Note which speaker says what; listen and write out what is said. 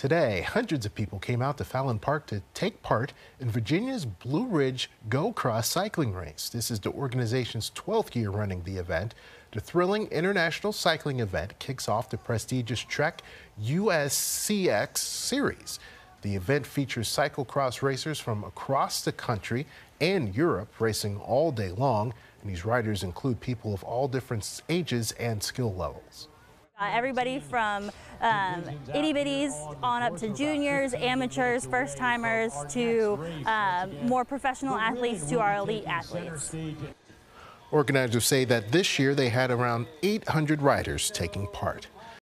Speaker 1: Today, hundreds of people came out to Fallon Park to take part in Virginia's Blue Ridge Go Cross cycling race. This is the organization's 12th year running the event. The thrilling international cycling event kicks off the prestigious Trek USCX series. The event features cyclocross racers from across the country and Europe racing all day long, and these riders include people of all different ages and skill levels.
Speaker 2: Uh, everybody from um, itty bitties on up to juniors, amateurs, first timers, to um, more professional athletes to our elite athletes.
Speaker 1: Organizers say that this year they had around 800 riders taking part.